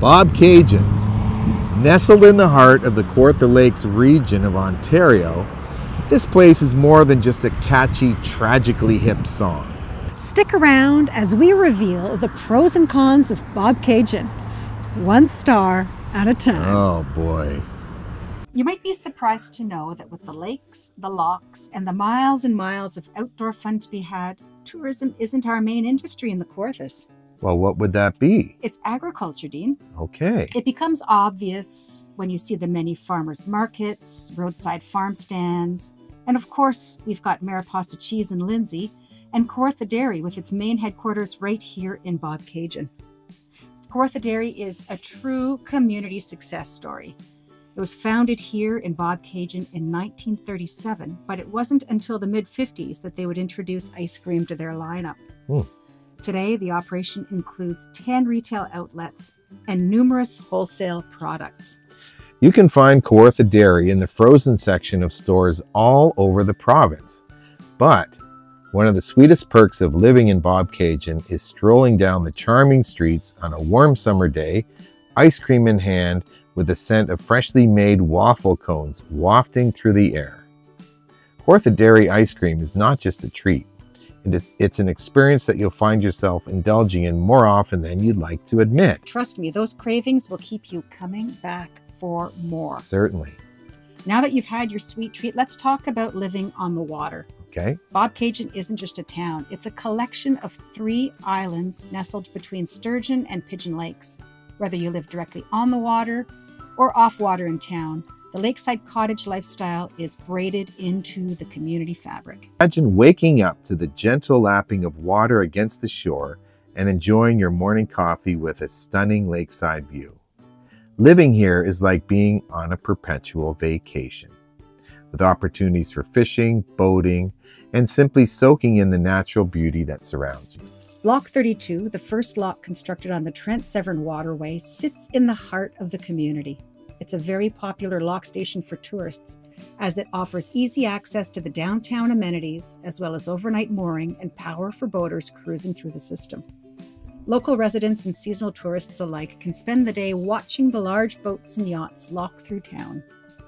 Bobcaygeon. Nestled in the heart of the Kawartha Lakes region of Ontario, this place is more than just a catchy, tragically hip song. Stick around as we reveal the pros and cons of Bobcaygeon, one star at a time. Oh boy. You might be surprised to know that with the lakes, the locks, and the miles and miles of outdoor fun to be had, tourism isn't our main industry in the Kawarthas. Well, what would that be? It's agriculture, Dean. Okay. It becomes obvious when you see the many farmers markets, roadside farm stands, and of course, we've got Mariposa Cheese in Lindsay and Kawartha Dairy with its main headquarters right here in Bobcaygeon. Kawartha Dairy is a true community success story. It was founded here in Bobcaygeon in 1937, but it wasn't until the mid 50s that they would introduce ice cream to their lineup. Hmm. Today, the operation includes 10 retail outlets and numerous wholesale products. You can find Kawartha Dairy in the frozen section of stores all over the province. But one of the sweetest perks of living in Bobcaygeon is strolling down the charming streets on a warm summer day, ice cream in hand, with the scent of freshly made waffle cones wafting through the air. Kawartha Dairy ice cream is not just a treat. And it's an experience that you'll find yourself indulging in more often than you'd like to admit. Trust me, those cravings will keep you coming back for more. Certainly. Now that you've had your sweet treat, let's talk about living on the water. Okay. Bobcaygeon isn't just a town, it's a collection of three islands nestled between Sturgeon and Pigeon Lakes. Whether you live directly on the water or off water in town, the lakeside cottage lifestyle is braided into the community fabric. Imagine waking up to the gentle lapping of water against the shore and enjoying your morning coffee with a stunning lakeside view. Living here is like being on a perpetual vacation, with opportunities for fishing, boating, and simply soaking in the natural beauty that surrounds you. Lock 32, the first lock constructed on the Trent Severn Waterway, sits in the heart of the community. It's a very popular lock station for tourists as it offers easy access to the downtown amenities as well as overnight mooring and power for boaters cruising through the system. Local residents and seasonal tourists alike can spend the day watching the large boats and yachts lock through town.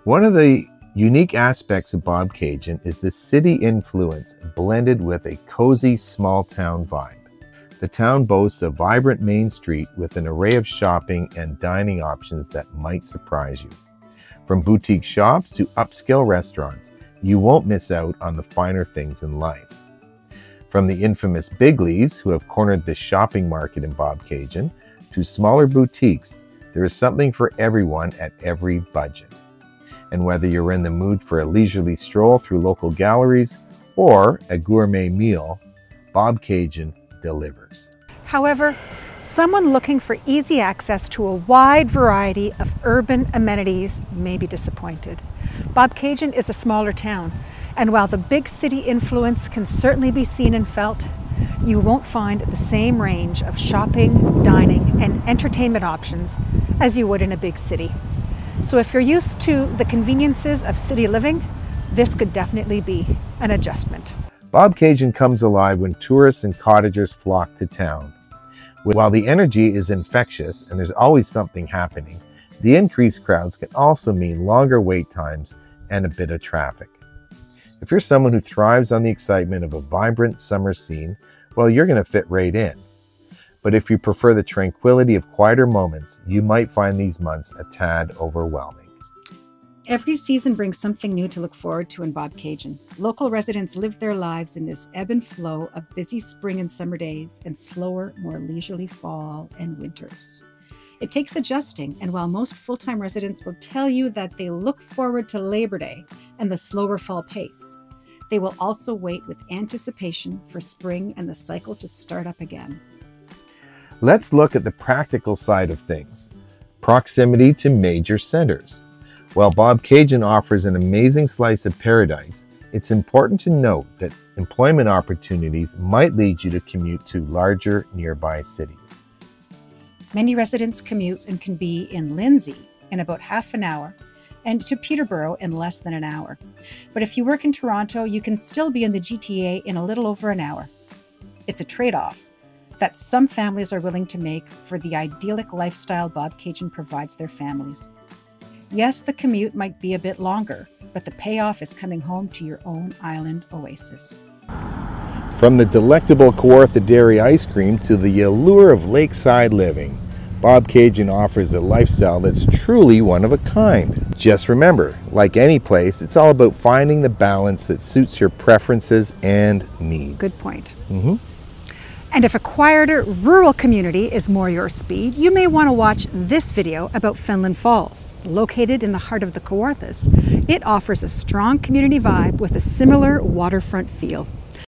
One of the unique aspects of Bobcaygeon is the city influence blended with a cozy small town vibe. The town boasts a vibrant main street with an array of shopping and dining options that might surprise you. From boutique shops to upscale restaurants, you won't miss out on the finer things in life. From the infamous Bigleys, who have cornered the shopping market in Bobcaygeon, to smaller boutiques, there is something for everyone at every budget. And whether you're in the mood for a leisurely stroll through local galleries or a gourmet meal, Bobcaygeon delivers. However, someone looking for easy access to a wide variety of urban amenities may be disappointed. Bobcaygeon is a smaller town, and while the big city influence can certainly be seen and felt, you won't find the same range of shopping, dining, and entertainment options as you would in a big city. So if you're used to the conveniences of city living, this could definitely be an adjustment. Bobcaygeon comes alive when tourists and cottagers flock to town. While the energy is infectious and there's always something happening, the increased crowds can also mean longer wait times and a bit of traffic. If you're someone who thrives on the excitement of a vibrant summer scene, well, you're going to fit right in. But if you prefer the tranquility of quieter moments, you might find these months a tad overwhelming. Every season brings something new to look forward to in Bobcaygeon. Local residents live their lives in this ebb and flow of busy spring and summer days and slower, more leisurely fall and winters. It takes adjusting, and while most full time residents will tell you that they look forward to Labor Day and the slower fall pace, they will also wait with anticipation for spring and the cycle to start up again. Let's look at the practical side of things proximity to major centers. While Bobcaygeon offers an amazing slice of paradise, it's important to note that employment opportunities might lead you to commute to larger nearby cities. Many residents commute and can be in Lindsay in about half an hour and to Peterborough in less than an hour. But if you work in Toronto, you can still be in the GTA in a little over an hour. It's a trade off, that some families are willing to make for the idyllic lifestyle Bobcaygeon provides their families. Yes, the commute might be a bit longer, but the payoff is coming home to your own island oasis. From the delectable Kawartha Dairy ice cream to the allure of lakeside living, Bobcaygeon offers a lifestyle that's truly one of a kind. Just remember, like any place, it's all about finding the balance that suits your preferences and needs. Good point. Mm-hmm. And if a quieter rural community is more your speed, you may want to watch this video about Fenelon Falls. Located in the heart of the Kawarthas, it offers a strong community vibe with a similar waterfront feel.